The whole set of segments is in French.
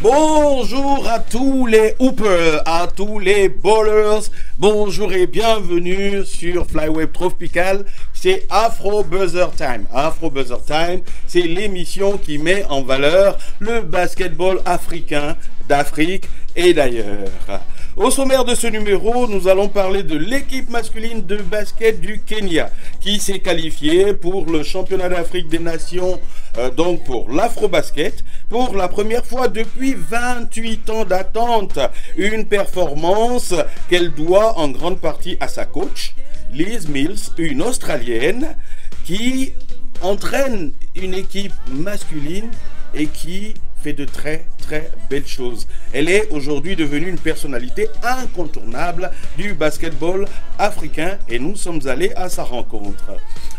Bonjour à tous les hoopers, à tous les bowlers. Bonjour et bienvenue sur Flyweb Tropical. C'est Afro Buzzer Time. Afro Buzzer Time, c'est l'émission qui met en valeur le basketball africain d'Afrique et d'ailleurs. Au sommaire de ce numéro, nous allons parler de l'équipe masculine de basket du Kenya qui s'est qualifiée pour le championnat d'Afrique des Nations, euh, donc pour l'Afro-Basket, pour la première fois depuis 28 ans d'attente. Une performance qu'elle doit en grande partie à sa coach, Liz Mills, une Australienne qui entraîne une équipe masculine et qui fait de très très belles choses. Elle est aujourd'hui devenue une personnalité incontournable du basketball africain et nous sommes allés à sa rencontre.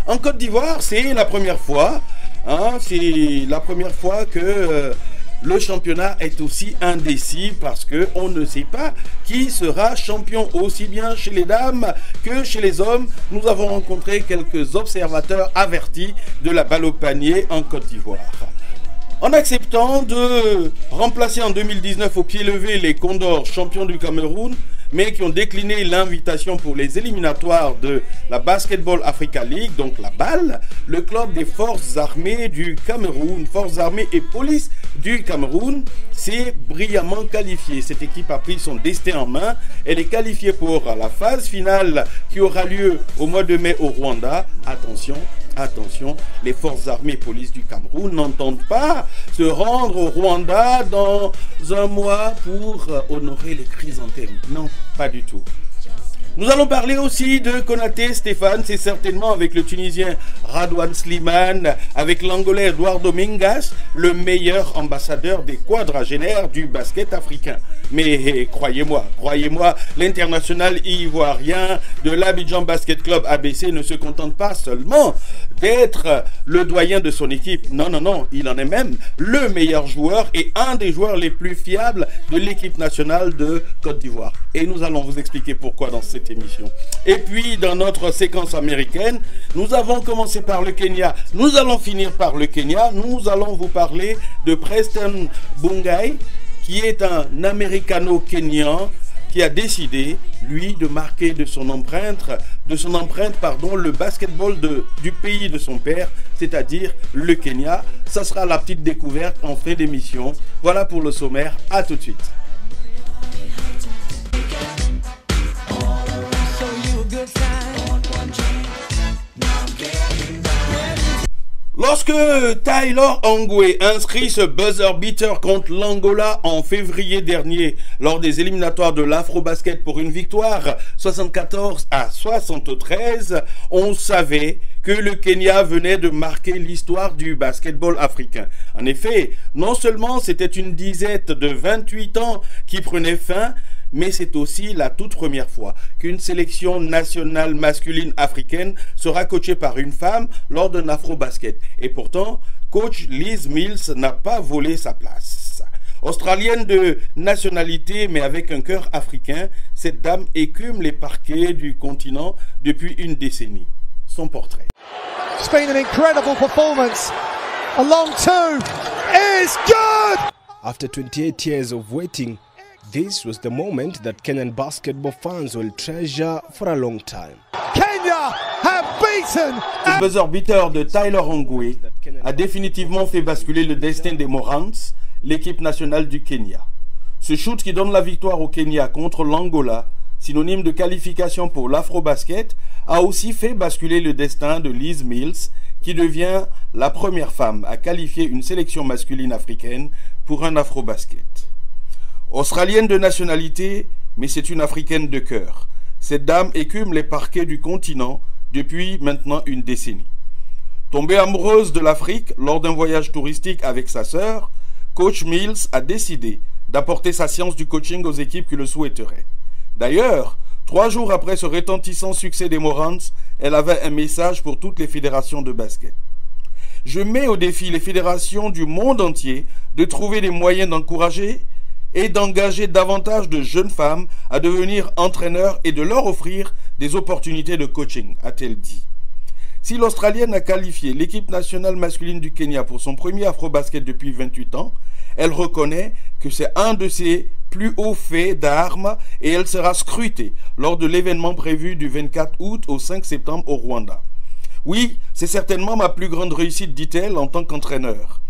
En Côte d'Ivoire, c'est la première fois, hein, c'est la première fois que euh, le championnat est aussi indécis parce que on ne sait pas qui sera champion aussi bien chez les dames que chez les hommes. Nous avons rencontré quelques observateurs avertis de la balle au panier en Côte d'Ivoire. En acceptant de remplacer en 2019 au pied levé les Condors champions du Cameroun, mais qui ont décliné l'invitation pour les éliminatoires de la Basketball Africa League, donc la balle, le club des forces armées du Cameroun, forces armées et police du Cameroun, s'est brillamment qualifié. Cette équipe a pris son destin en main. Elle est qualifiée pour la phase finale qui aura lieu au mois de mai au Rwanda. Attention, attention, les forces armées et police du Cameroun n'entendent pas se rendre au Rwanda dans un mois pour euh, honorer les chrysanthèmes. Non, pas du tout. Nous allons parler aussi de Konaté Stéphane, c'est certainement avec le Tunisien Radouane Slimane, avec l'Angolais Eduardo Mingas, le meilleur ambassadeur des quadragénaires du basket africain. Mais croyez-moi, croyez-moi, l'international ivoirien de l'Abidjan Basket Club ABC ne se contente pas seulement d'être le doyen de son équipe. Non, non, non, il en est même le meilleur joueur et un des joueurs les plus fiables de l'équipe nationale de Côte d'Ivoire. Et nous allons vous expliquer pourquoi dans cette émission. Et puis, dans notre séquence américaine, nous avons commencé par le Kenya. Nous allons finir par le Kenya. Nous allons vous parler de Preston Bungai, qui est un américano-kenyan qui a décidé, lui, de marquer de son empreinte, de son empreinte, pardon, le basketball du pays de son père, c'est-à-dire le Kenya. Ça sera la petite découverte en fin d'émission. Voilà pour le sommaire. À tout de suite. Lorsque Tyler Angwe inscrit ce buzzer beater contre l'Angola en février dernier lors des éliminatoires de l'Afro-Basket pour une victoire 74 à 73, on savait que le Kenya venait de marquer l'histoire du basketball africain. En effet, non seulement c'était une disette de 28 ans qui prenait fin, mais c'est aussi la toute première fois qu'une sélection nationale masculine africaine sera coachée par une femme lors d'un afro-basket. Et pourtant, coach Liz Mills n'a pas volé sa place. Australienne de nationalité mais avec un cœur africain, cette dame écume les parquets du continent depuis une décennie. Son portrait. It's been an incredible performance. A long two is good. After 28 years of waiting, this was the moment that Kenyan basketball fans will treasure for a long time. Kenya have beaten. Le buzzer beater de Tyler Ongwe a définitivement fait basculer le destin des Morans, l'équipe nationale du Kenya. Ce shoot qui donne la victoire au Kenya contre l'Angola, synonyme de qualification pour l'Afro-Basket, a aussi fait basculer le destin de Liz Mills, qui devient la première femme à qualifier une sélection masculine africaine pour un Afro-Basket. Australienne de nationalité, mais c'est une Africaine de cœur. Cette dame écume les parquets du continent depuis maintenant une décennie. Tombée amoureuse de l'Afrique lors d'un voyage touristique avec sa sœur, Coach Mills a décidé d'apporter sa science du coaching aux équipes qui le souhaiteraient. D'ailleurs, trois jours après ce retentissant succès des Morans, elle avait un message pour toutes les fédérations de basket. Je mets au défi les fédérations du monde entier de trouver des moyens d'encourager et d'engager davantage de jeunes femmes à devenir entraîneurs et de leur offrir des opportunités de coaching, a-t-elle dit. Si l'Australienne a qualifié l'équipe nationale masculine du Kenya pour son premier afro-basket depuis 28 ans, Elle reconnaît que c'est un de ses plus hauts faits d'armes et elle sera scrutée lors de l'événement prévu du 24 août au 5 septembre au Rwanda. Oui, c'est certainement ma plus grande réussite, dit-elle, en tant qu'entraîneur.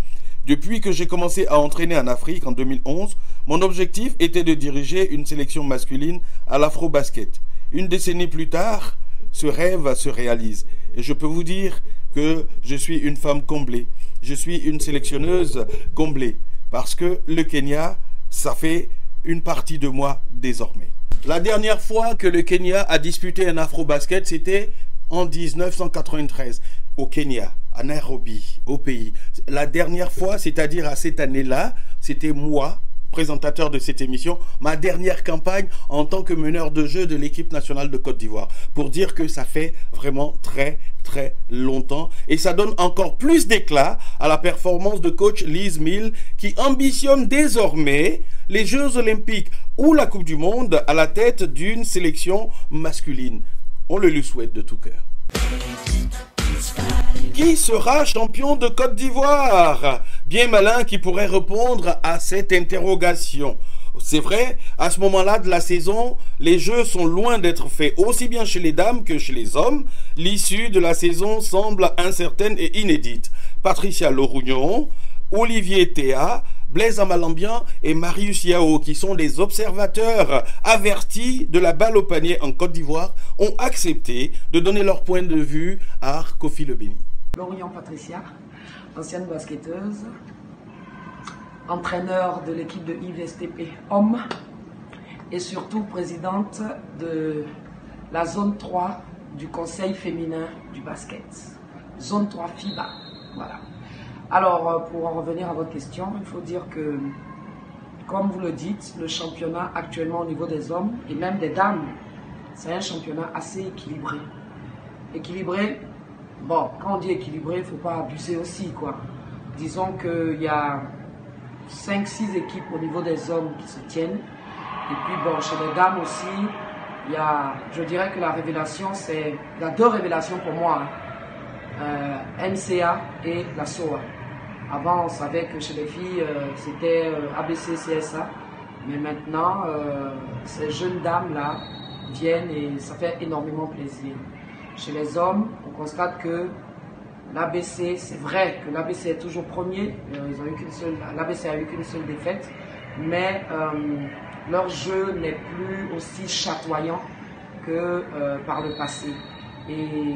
Depuis que j'ai commencé à entraîner en Afrique en 2011, mon objectif était de diriger une sélection masculine à l'afro-basket. Une décennie plus tard, ce rêve se réalise. Et je peux vous dire que je suis une femme comblée. Je suis une sélectionneuse comblée. Parce que le Kenya, ça fait une partie de moi désormais. La dernière fois que le Kenya a disputé un afro-basket, c'était en 1993 au Kenya, Nairobi, au pays. La dernière fois, c'est-à-dire à cette année-là, c'était moi, présentateur de cette émission, ma dernière campagne en tant que meneur de jeu de l'équipe nationale de Côte d'Ivoire. Pour dire que ça fait vraiment très très longtemps et ça donne encore plus d'éclat à la performance de coach Liz Mill qui ambitionne désormais les Jeux olympiques ou la Coupe du Monde à la tête d'une sélection masculine. On le lui souhaite de tout cœur. Qui sera champion de Côte d'Ivoire? Bien malin qui pourrait répondre à cette interrogation. C'est vrai, à ce moment-là de la saison, les jeux sont loin d'être faits, aussi bien chez les dames que chez les hommes. L'issue de la saison semble incertaine et inédite. Patricia Lorougnon, Olivier Théa, Blaise Amalambian et Marius Yao, qui sont des observateurs avertis de la balle au panier en Côte d'Ivoire, ont accepté de donner leur point de vue à Kofi Lebeni. Lorient Patricia, ancienne basketteuse, entraîneur de l'équipe de IVSTP Homme et surtout présidente de la zone 3 du Conseil féminin du basket. Zone 3 FIBA. Voilà. Alors, euh, pour en revenir à votre question, il faut dire que, comme vous le dites, le championnat actuellement au niveau des hommes et même des dames, c'est un championnat assez équilibré. Équilibré, bon, quand on dit équilibré, il ne faut pas abuser aussi, quoi. Disons qu'il y a 5-6 équipes au niveau des hommes qui se tiennent. Et puis, bon, chez les dames aussi, il y a, je dirais que la révélation, c'est, il y a deux révélations pour moi. Hein. Euh, MCA et la SOA. Avant, on savait que chez les filles, euh, c'était euh, ABC, CSA. Mais maintenant, euh, ces jeunes dames-là viennent et ça fait énormément plaisir. Chez les hommes, on constate que l'ABC, c'est vrai que l'ABC est toujours premier. Ils ont eu qu'une seule, l'ABC a eu qu'une seule défaite. Mais leur jeu n'est plus aussi chatoyant que par le passé. Et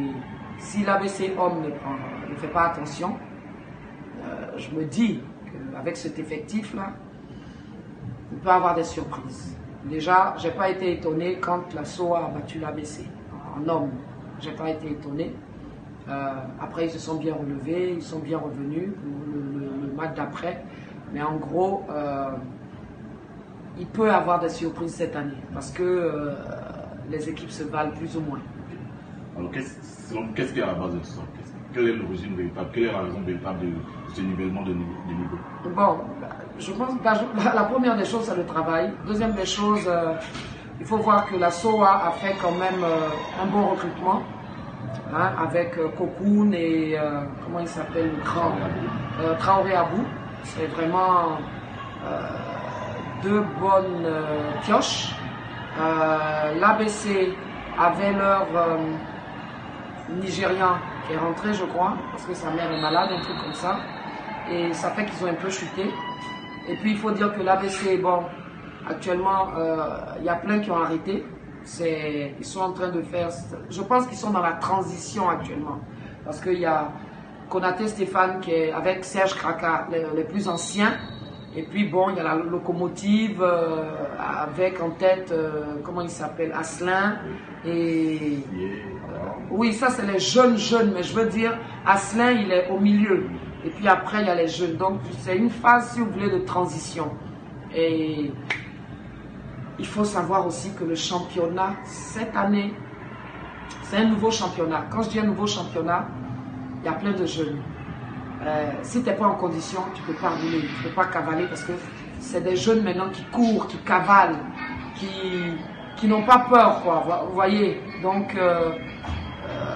si l'ABC homme ne, fait pas attention, je me dis qu'avec cet effectif-là, il peut avoir des surprises. Déjà, je n'ai pas été étonné quand la SOA a battu l'ABC en homme. Je n'ai pas été étonné. Euh, après, ils se sont bien relevés, ils sont bien revenus pour le, match d'après. Mais en gros, euh, il peut y avoir des surprises cette année parce que euh, les équipes se valent plus ou moins. Alors, qu'est-ce qu'il y a à la base de ça? Quelle est l'origine véritable? Quelle est la raison véritable de, ce nivellement de, niveau Bon, je pense que la, première des choses, c'est le travail. Deuxième des choses, il faut voir que la SOA a fait quand même euh, un bon recrutement. Hein, avec euh, Cocoon et comment il s'appelle le Traoré Abou. C'est vraiment deux bonnes pioches. L'ABC avait leur Nigérian qui est rentré, je crois, parce que sa mère est malade, un truc comme ça et ça fait qu'ils ont un peu chuté. Et puis il faut dire que l'ABC, bon, actuellement, euh, il y a plein qui ont arrêté. Ils sont en train de faire, je pense qu'ils sont dans la transition actuellement. Parce qu'il y a Konaté Stéphane qui est avec Serge Kraka, les, plus anciens. Et puis bon, il y a la locomotive euh, avec en tête, euh, comment il s'appelle, Asselin. Et oui, ça c'est les jeunes jeunes, mais je veux dire, Asselin, il est au milieu. Et puis après, il y a les jeunes. Donc, c'est une phase, si vous voulez, de transition. Et il faut savoir aussi que le championnat, cette année, c'est un nouveau championnat. Quand je dis un nouveau championnat, il y a plein de jeunes. Euh, si tu n'es pas en condition, tu ne peux pas rouler, tu ne peux pas cavaler parce que c'est des jeunes maintenant qui courent, qui cavalent, qui, qui n'ont pas peur, quoi. Vous voyez? Donc, euh, euh,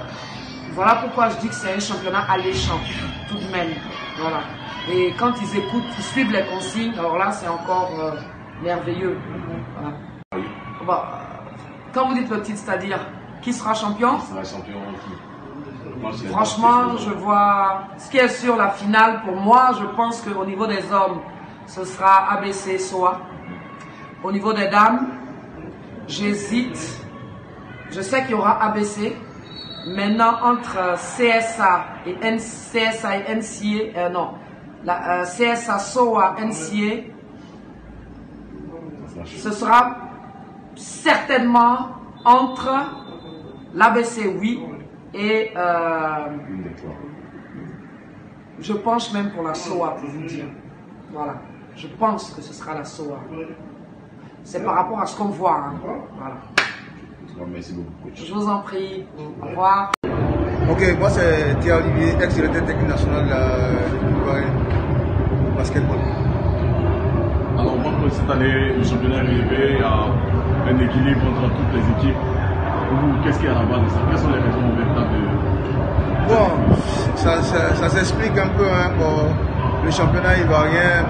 voilà pourquoi je dis que c'est un championnat alléchant, tout de même. Voilà. Et quand ils écoutent, ils suivent les consignes, alors là, c'est encore merveilleux. Bon, euh, quand vous dites le titre, c'est-à-dire qui sera champion Qui sera champion qui Franchement, je vois ce qui est sur la finale. Pour moi, je pense qu'au niveau des hommes, ce sera ABC SOA. Au niveau des dames, j'hésite. Je sais qu'il y aura ABC. Maintenant, entre CSA et et NCA, euh, non, la, euh, CSA SOA NCA, ce sera certainement entre l'ABC, oui, et euh, Une des trois. je penche même pour la SOA, pour vous dire. Voilà. Je pense que ce sera la SOA. C'est par rapport à ce qu'on voit. hein. Voilà. Merci beaucoup, coach. Je vous en prie. Au revoir. Ok, moi c'est Thierry Olivier, ex-directeur technique national de la du basketball. Alors, que cette année, le championnat est arrivé, a un équilibre entre toutes les équipes. Qu'est-ce qu'il y a à la base de ça? Quelles sont les raisons véritables de. Bon, ça, ça, s'explique un peu. Hein, le championnat ivoirien,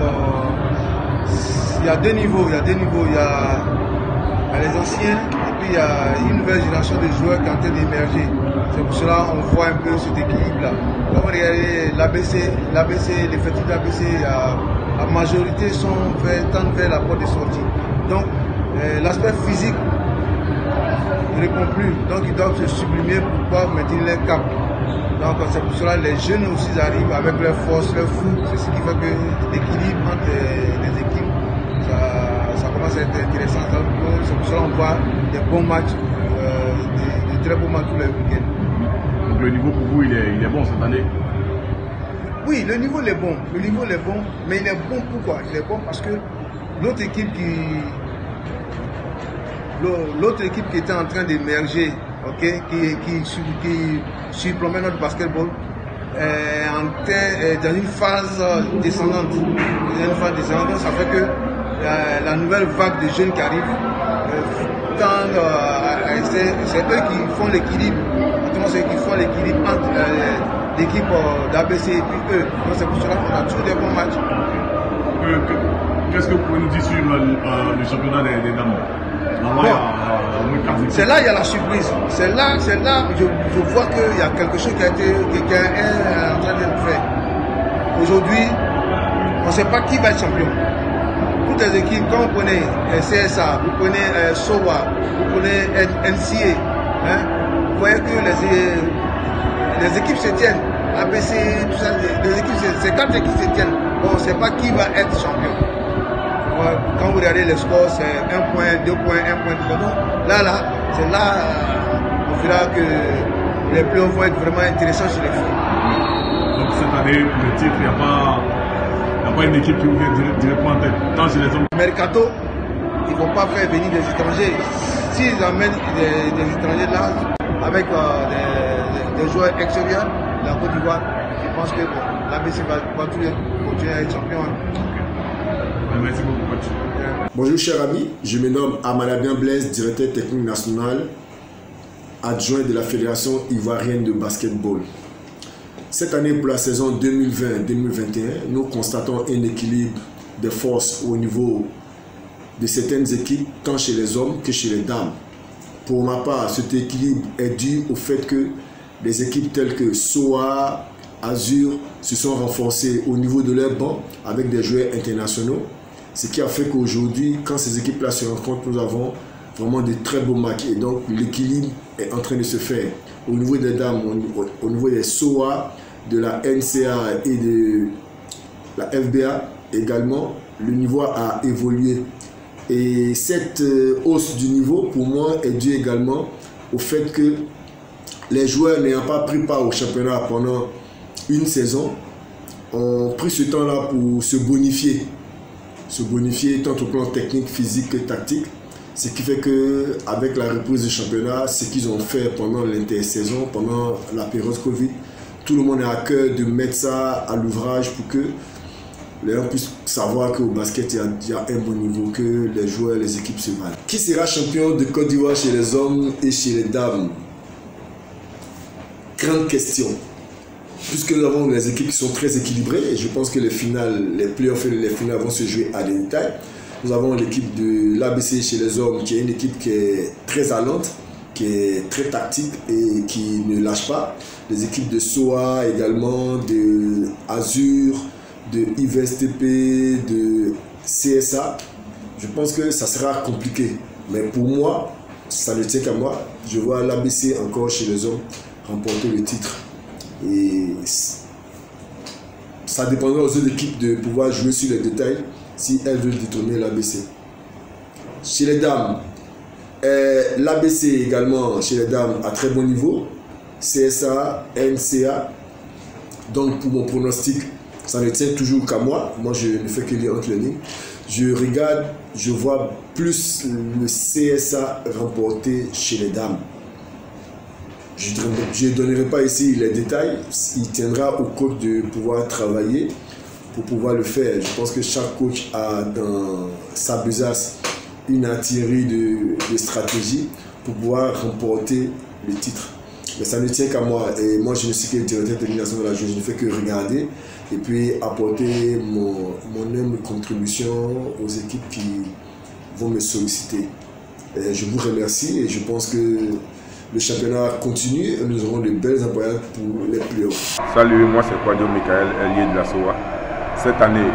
il y a deux niveaux. Il y a deux niveaux. Il y a, les anciens et puis il y a une nouvelle génération de joueurs qui est en train d'émerger. C'est pour cela qu'on voit un peu cet équilibre-là. Quand vous l'ABC, l'ABC, l'effectif de l'ABC, la majorité sont vers, tendent vers la porte de sortie. Donc, euh, l'aspect physique ne répond plus. Donc ils doivent se sublimer pour pouvoir maintenir leur cap. Donc c'est pour cela que les jeunes aussi arrivent avec leur force, leur fou. C'est ce qui fait que l'équilibre entre les, équipes, ça, ça commence à être intéressant. C'est pour cela qu'on voit des bons matchs, euh, des, des très bons matchs tous les week-ends. Donc, le niveau pour vous, il est, il est bon cette année? Oui, le niveau il est bon. Le niveau il est bon. Mais il est bon pourquoi? Il est bon parce que l'autre équipe qui. L'autre équipe qui était en train d'émerger, qui, qui, qui notre basketball, est, en dans une phase descendante. Dans une phase descendante, ça fait que euh, la nouvelle vague de jeunes qui arrivent euh, euh. C'est eux qui font l'équilibre. Qui font l'équilibre entre euh, l'équipe euh, d'ABC et puis eux. C'est pour cela qu'on a toujours des bons matchs. Que- que- Qu'est-ce que vous pouvez nous dire sur le, euh, le championnat des, des dames? Normalement, il y a, euh, au moins quatre équipes. C'est là il y a la surprise. C'est là, c'est là je, je vois qu'il y a quelque chose qui a été, quelqu'un est en train d'être fait. Aujourd'hui, on ne sait pas qui va être champion. Toutes les équipes, quand vous prenez euh, CSA, vous prenez euh, SOA, vous prenez N- NCA, hein, vous voyez que les, les équipes se tiennent. ABC, tout ça, les, équipes, c'est quatre équipes se tiennent. Bon, on ne sait pas qui va être champion. Quand vous regardez les scores, c'est un point, deux points, un point, deux points. Donc, là, là, c'est là, on verra que les playoffs vont être vraiment intéressants sur les filles. Donc cette année, pour le titre, il n'y a, a pas une équipe qui vous vient dire- directement en tête. Tant chez les hommes, Mercato, ils ne vont pas faire venir des étrangers. S'ils amènent des, des étrangers là, avec euh, des, joueurs extérieurs la Côte d'Ivoire, je pense que bon, l'ABC va, continuer à être champion. Bonjour chers amis, je me nomme Amalabien Blaise, directeur technique national, adjoint de la Fédération ivoirienne de basketball. Cette année, pour la saison 2020-2021, nous constatons un équilibre de force au niveau de certaines équipes, tant chez les hommes que chez les dames. Pour ma part, cet équilibre est dû au fait que des équipes telles que SOA, Azur se sont renforcées au niveau de leur banc avec des joueurs internationaux. Ce qui a fait qu'aujourd'hui, quand ces équipes-là se rencontrent, nous avons vraiment de très beaux matchs. Et donc, l'équilibre est en train de se faire. Au niveau des dames, au, au- au niveau des SOA, de la NCA et de la FBA également, le niveau a évolué. Et cette euh, hausse du niveau, pour moi, est due également au fait que les joueurs n'ayant pas pris part au championnat pendant une saison ont pris ce temps-là pour se bonifier. Se bonifier tant au plan technique, physique que tactique. Ce qui fait que avec la reprise du championnat, ce qu'ils ont fait pendant l'intersaison, pendant la période Covid, tout le monde est à cœur de mettre ça à l'ouvrage pour que les gens puissent savoir qu'au basket, il y, y a un bon niveau, que les joueurs, les équipes se valent. Qui sera champion de Côte d'Ivoire chez les hommes et chez les dames? Grande question. Puisque nous avons des équipes qui sont très équilibrées, et je pense que les finales, les playoffs et les finales vont se jouer à des détails. Nous avons l'équipe de l'ABC chez les hommes, qui est une équipe qui est très allante, qui est très tactique et qui ne lâche pas. Les équipes de SOA également, de Azur, de IVSTP, de CSA. Je pense que ça sera compliqué. Mais pour moi, ça ne tient qu'à moi. Je vois l'ABC encore chez les hommes remporter le titre. Et ça dépendra aux autres équipes de pouvoir jouer sur les détails si elles veulent détourner l'ABC. Chez les dames, eh, l'ABC également, chez les dames, à très bon niveau. CSA, NCA. Donc pour mon pronostic, ça ne tient toujours qu'à moi. Moi, je ne fais que lire entre les lignes. Je regarde, je vois plus le CSA remporter chez les dames. Je ne donnerai pas ici les détails. Il tiendra au coach de pouvoir travailler pour pouvoir le faire. Je pense que chaque coach a dans sa besace une artillerie de, de stratégie pour pouvoir remporter le titre. Mais ça ne tient qu'à moi. Et moi, je ne suis que directeur de nationale je ne fais que regarder et puis apporter mon, mon humble contribution aux équipes qui vont me solliciter. Je vous remercie et je pense que le championnat continue et nous aurons de belles employades pour les playoffs. Salut, moi c'est Quadio Michael, ailier de la SOA. Cette année,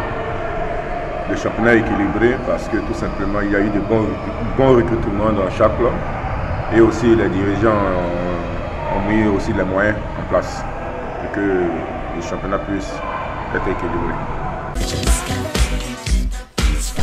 le championnat est équilibré parce que tout simplement il y a eu de bons, bons recrutements dans chaque club et aussi les dirigeants ont, mis aussi les moyens en place pour que le championnat puisse être équilibré.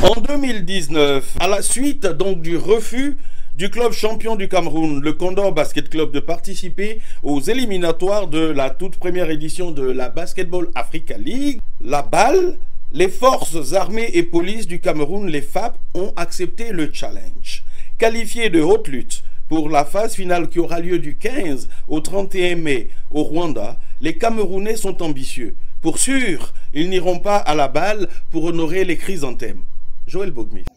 En 2019, à la suite donc du refus du club champion du Cameroun, le Condor Basket Club, de participer aux éliminatoires de la toute première édition de la Basketball Africa League. La balle, les forces armées et police du Cameroun, les FAP, ont accepté le challenge. Qualifiés de haute lutte pour la phase finale qui aura lieu du 15 au 31 mai au Rwanda, les Camerounais sont ambitieux. Pour sûr, ils n'iront pas à la balle pour honorer les chrysanthèmes.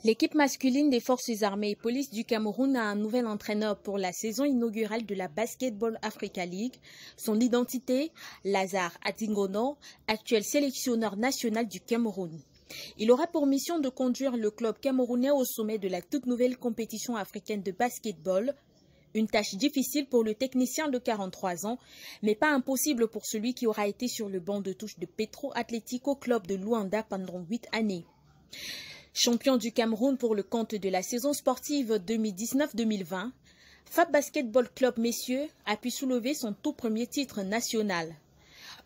L'équipe masculine des forces armées et police du Cameroun a un nouvel entraîneur pour la saison inaugurale de la Basketball Africa League. Son identité, Lazare Atingono, actuel sélectionneur national du Cameroun. Il aura pour mission de conduire le club camerounais au sommet de la toute nouvelle compétition africaine de basketball. Une tâche difficile pour le technicien de 43 ans, mais pas impossible pour celui qui aura été sur le banc de touche de Petro Atlético Club de Luanda pendant 8 années. Champion du Cameroun pour le compte de la saison sportive 2019-2020, Fab Basketball Club Messieurs a pu soulever son tout premier titre national.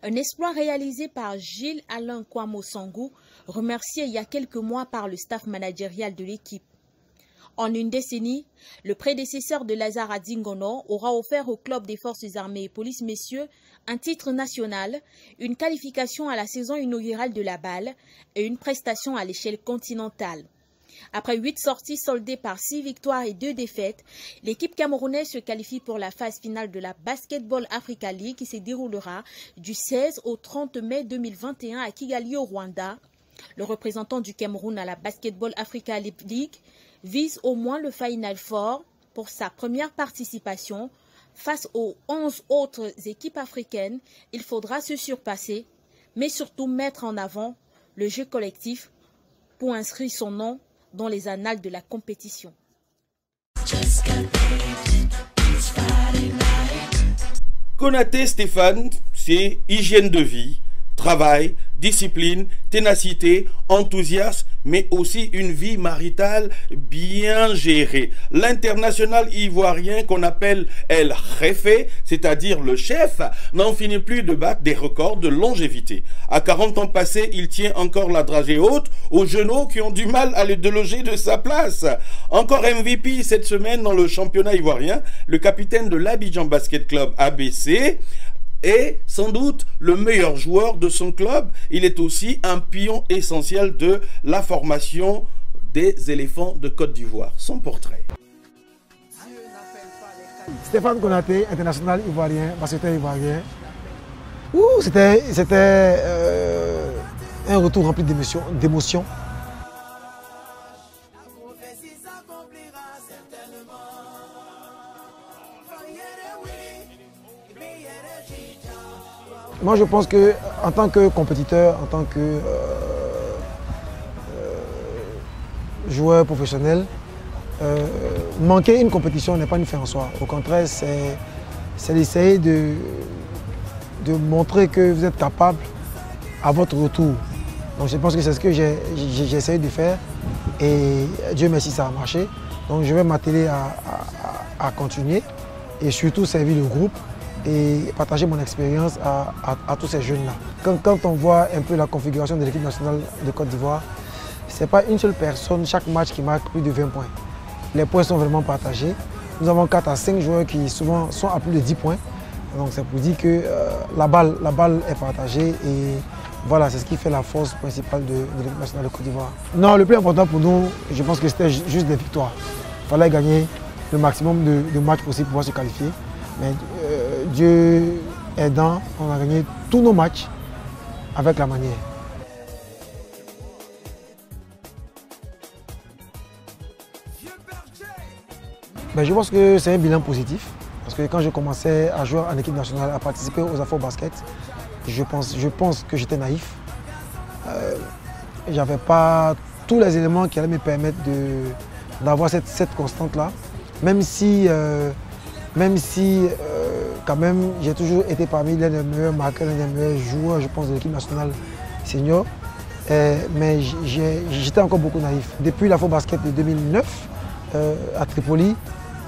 Un exploit réalisé par Gilles Alain Kwamo Sangou, remercié il y a quelques mois par le staff managérial de l'équipe. En une décennie, le prédécesseur de Lazare Adingono aura offert au club des forces armées et police messieurs un titre national, une qualification à la saison inaugurale de la balle et une prestation à l'échelle continentale. Après huit sorties soldées par six victoires et deux défaites, l'équipe camerounaise se qualifie pour la phase finale de la Basketball Africa League qui se déroulera du 16 au 30 mai 2021 à Kigali au Rwanda. Le représentant du Cameroun à la Basketball Africa League vise au moins le Final Four pour sa première participation. Face aux 11 autres équipes africaines, il faudra se surpasser, mais surtout mettre en avant le jeu collectif pour inscrire son nom dans les annales de la compétition. Konaté Stéphane, c'est hygiène de vie, travail, discipline, ténacité, enthousiasme, mais aussi une vie maritale bien gérée. L'international ivoirien qu'on appelle El Jefe, c'est-à-dire le chef, n'en finit plus de battre des records de longévité. À 40 ans passés, il tient encore la dragée haute aux genoux qui ont du mal à le déloger de sa place. Encore MVP cette semaine dans le championnat ivoirien, le capitaine de l'Abidjan Basket Club ABC est sans doute le meilleur joueur de son club. Il est aussi un pion essentiel de la formation des éléphants de Côte d'Ivoire. Son portrait. Stéphane Konaté, international ivoirien, basketteur ivoirien. C'était euh, un retour rempli d'émotions. Moi, je pense que en tant que compétiteur, en tant que euh, euh, joueur professionnel, euh, manquer une compétition n'est pas une fin en soi. Au contraire, c'est d'essayer de, de montrer que vous êtes capable à votre retour. Donc je pense que c'est ce que j'ai essayé de faire et Dieu merci ça a marché. Donc je vais m'atteler à, continuer et surtout servir le groupe et partager mon expérience à, tous ces jeunes-là. Quand, on voit un peu la configuration de l'équipe nationale de Côte d'Ivoire, ce n'est pas une seule personne chaque match qui marque plus de 20 points. Les points sont vraiment partagés. Nous avons 4 à 5 joueurs qui souvent sont à plus de 10 points. Donc ça vous dire que euh, la, balle, la balle est partagée et voilà, c'est ce qui fait la force principale de, l'équipe nationale de Côte d'Ivoire. Non, le plus important pour nous, je pense que c'était juste des victoires. Il fallait gagner le maximum de, matchs possible pour pouvoir se qualifier. Euh, Dieu aidant, on a gagné tous nos matchs avec la manière. Ben, je pense que c'est un bilan positif. Parce que quand je commençais à jouer en équipe nationale, à participer aux Afro Basket, je pense, je que j'étais naïf. Euh, J'avais pas tous les éléments qui allaient me permettre d'avoir cette, cette constante-là. Même si, euh, même si euh, quand même, j'ai toujours été parmi l'un des meilleurs marqueurs, l'un des meilleurs joueurs, je pense, de l'équipe nationale senior. Euh, mais j'étais encore beaucoup naïf. Depuis la basket de 2009, à Tripoli,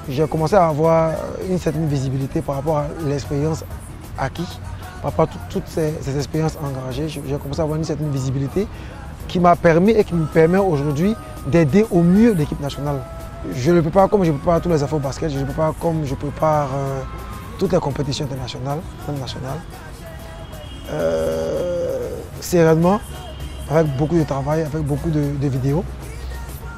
j'ai commencé à avoir une certaine visibilité par rapport à l'expérience acquise par rapport à toutes ces, expériences engagées, j'ai commencé à avoir une certaine visibilité qui m'a permis et qui me permet aujourd'hui d'aider au mieux l'équipe nationale. Je ne peux pas comme je prépare tous les affaires basket, je pas comme je prépare euh, toutes les compétitions internationales, nationales. Euh, sereinement, avec beaucoup de travail, avec beaucoup de, de vidéos,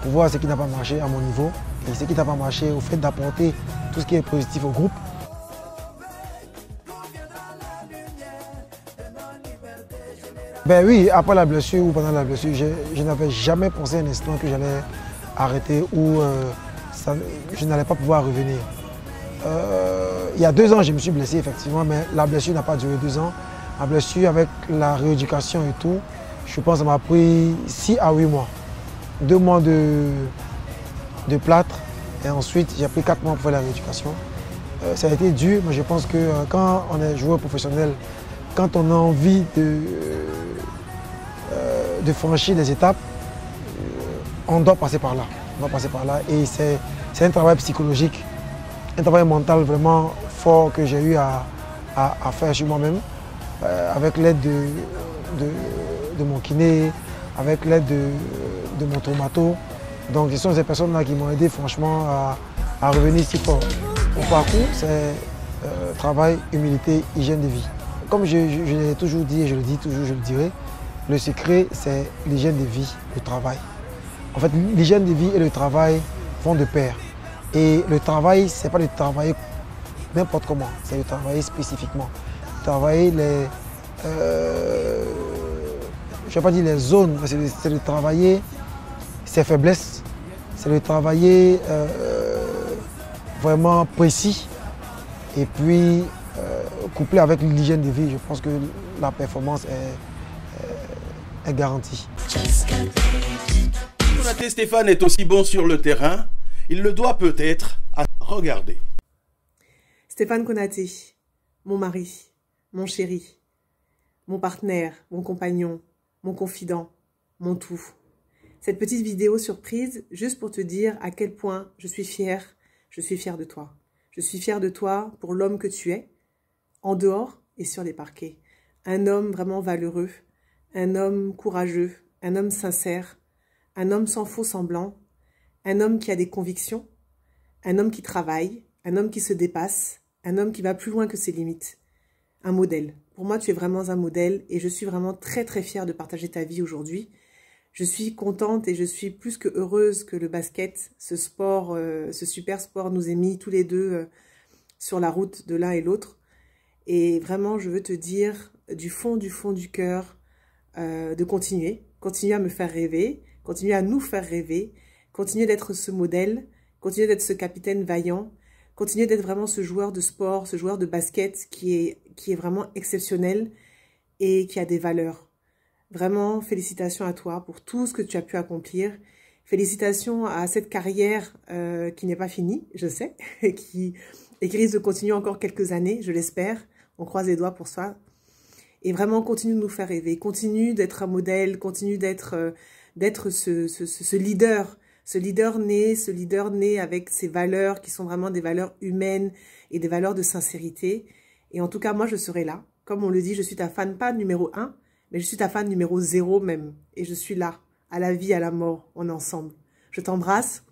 pour voir ce qui n'a pas marché à mon niveau et ce qui n'a pas marché au fait d'apporter tout ce qui est positif au groupe. Ben oui, après la blessure ou pendant la blessure, je, n'avais jamais pensé un instant que j'allais arrêter ou euh, je n'allais pas pouvoir revenir. Euh, il y a deux ans, je me suis blessé effectivement, mais la blessure n'a pas duré deux ans. La blessure avec la rééducation et tout, je pense m'a pris six à huit mois. Deux mois de, de plâtre et ensuite j'ai pris quatre mois pour faire la rééducation. Euh, ça a été dur, mais je pense que quand on est joueur professionnel, quand on a envie de, de franchir des étapes, euh, on doit passer par là. On doit passer par là. Et c'est un travail psychologique, un travail mental vraiment fort que j'ai eu à, faire sur moi-même, euh, avec l'aide de, de, mon kiné, avec l'aide de, mon tomato. Donc ce sont ces personnes-là qui m'ont aidé franchement à, revenir si fort. Mon parcours, c'est euh, travail, humilité, hygiène de vie. Comme je, je l'ai toujours dit et je le dis toujours, je le dirai, le secret, c'est l'hygiène de vie, le travail. En fait, l'hygiène de vie et le travail vont de pair. Et le travail, ce n'est pas de travailler n'importe comment, c'est de travailler spécifiquement. Travailler les. Euh, je vais pas dire les zones, c'est de, travailler ses faiblesses, c'est de travailler euh, vraiment précis. Et puis, euh, couplé avec l'hygiène de vie, je pense que la performance est, est garantie. Stéphane est aussi bon sur le terrain. Il le doit peut-être à regarder. Stéphane Konaté, mon mari, mon chéri, mon partenaire, mon compagnon, mon confident, mon tout. Cette petite vidéo surprise, juste pour te dire à quel point je suis fière, je suis fière de toi. Je suis fière de toi pour l'homme que tu es, en dehors et sur les parquets. Un homme vraiment valeureux, un homme courageux, un homme sincère, un homme sans faux semblant, un homme qui a des convictions, un homme qui travaille, un homme qui se dépasse, un homme qui va plus loin que ses limites. Un modèle. Pour moi, tu es vraiment un modèle et je suis vraiment très très fière de partager ta vie aujourd'hui. Je suis contente et je suis plus que heureuse que le basket, ce sport, euh, ce super sport nous ait mis tous les deux euh, sur la route de l'un et l'autre. Et vraiment, je veux te dire du fond du fond du cœur, euh, de continuer, continuer à me faire rêver, continuer à nous faire rêver, continuer d'être ce modèle, continuer d'être ce capitaine vaillant, continuer d'être vraiment ce joueur de sport, ce joueur de basket qui est, qui est vraiment exceptionnel et qui a des valeurs. Vraiment, félicitations à toi pour tout ce que tu as pu accomplir. Félicitations à cette carrière euh, qui n'est pas finie, je sais, et qui, et qui risque de continuer encore quelques années, je l'espère. On croise les doigts pour ça. Et vraiment, continue de nous faire rêver. Continue d'être un modèle, continue d'être euh, d'être ce, ce, ce, leader, ce leader né, ce leader né avec ses valeurs qui sont vraiment des valeurs humaines et des valeurs de sincérité. Et en tout cas, moi, je serai là. Comme on le dit, je suis ta fan, pas numéro un, mais je suis ta fan numéro zéro même. Et je suis là, à la vie, à la mort, on est ensemble. Je t'embrasse,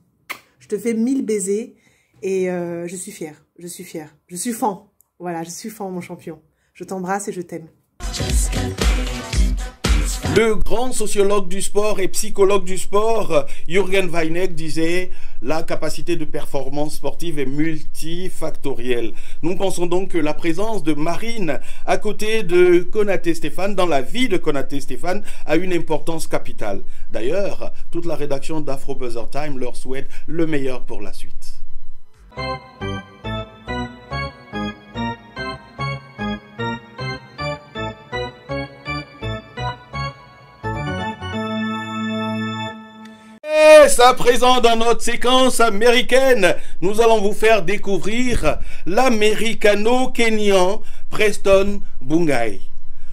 je te fais mille baisers et euh, je suis fière, je suis fière. Je suis fan, voilà, je suis fan, mon champion. Je t'embrasse et je t'aime. Le grand sociologue du sport et psychologue du sport, Jürgen Weineck, disait la capacité de performance sportive est multifactorielle. Nous pensons donc que la présence de Marine à côté de Konaté Stéphane dans la vie de Konaté Stéphane a une importance capitale. D'ailleurs, toute la rédaction d'Afro Buzzer Time leur souhaite le meilleur pour la suite. À présent dans notre séquence américaine, nous allons vous faire découvrir l'américano-kenyan Preston Bungai.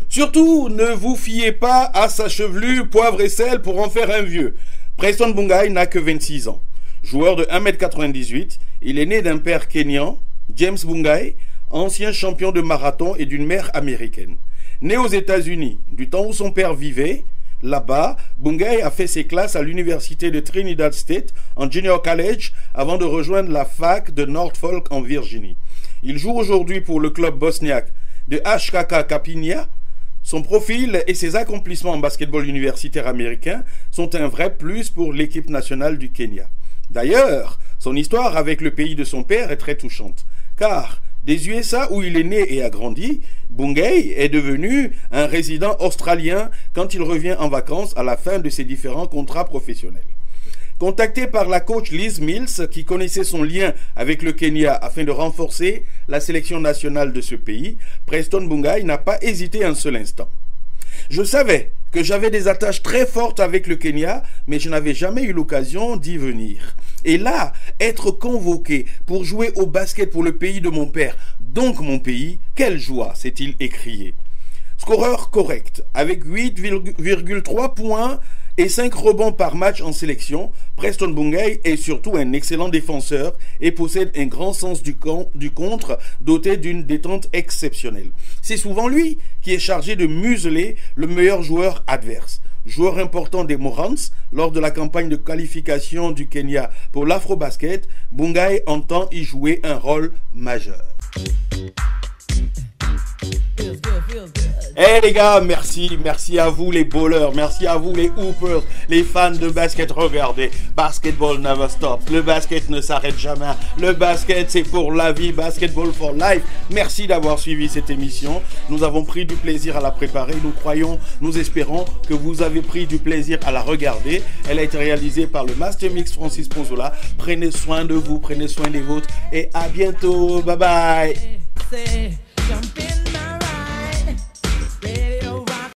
Surtout, ne vous fiez pas à sa chevelure poivre et sel pour en faire un vieux. Preston Bungai n'a que 26 ans. Joueur de 1m98, il est né d'un père kenyan, James Bungai, ancien champion de marathon et d'une mère américaine. Né aux États-Unis, du temps où son père vivait, Là-bas, Bungay a fait ses classes à l'université de Trinidad State en junior college avant de rejoindre la fac de Norfolk en Virginie. Il joue aujourd'hui pour le club bosniaque de HKK Kapinia. Son profil et ses accomplissements en basketball universitaire américain sont un vrai plus pour l'équipe nationale du Kenya. D'ailleurs, son histoire avec le pays de son père est très touchante, car des USA où il est né et a grandi, Bungay est devenu un résident australien quand il revient en vacances à la fin de ses différents contrats professionnels. Contacté par la coach Liz Mills, qui connaissait son lien avec le Kenya afin de renforcer la sélection nationale de ce pays, Preston Bungay n'a pas hésité un seul instant. Je savais que j'avais des attaches très fortes avec le Kenya, mais je n'avais jamais eu l'occasion d'y venir. Et là, être convoqué pour jouer au basket pour le pays de mon père, donc mon pays, quelle joie, s'est-il écrié. Scoreur correct, avec 8,3 points et 5 rebonds par match en sélection, Preston Bungay est surtout un excellent défenseur et possède un grand sens du, du contre doté d'une détente exceptionnelle. C'est souvent lui qui est chargé de museler le meilleur joueur adverse. Joueur important des Morans lors de la campagne de qualification du Kenya pour l'Afrobasket, Bungay entend y jouer un rôle majeur. Eh les gars, merci, merci à vous les bowlers, merci à vous les hoopers, les fans de basket. Regardez, basketball never stops. Le basket ne s'arrête jamais. Le basket, c'est pour la vie. Basketball for life. Merci d'avoir suivi cette émission. Nous avons pris du plaisir à la préparer. Nous croyons, nous espérons que vous avez pris du plaisir à la regarder. Elle a été réalisée par le Master Mix Francis Ponzola. Prenez soin de vous, prenez soin des vôtres et à bientôt. Bye bye.